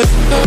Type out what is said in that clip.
with the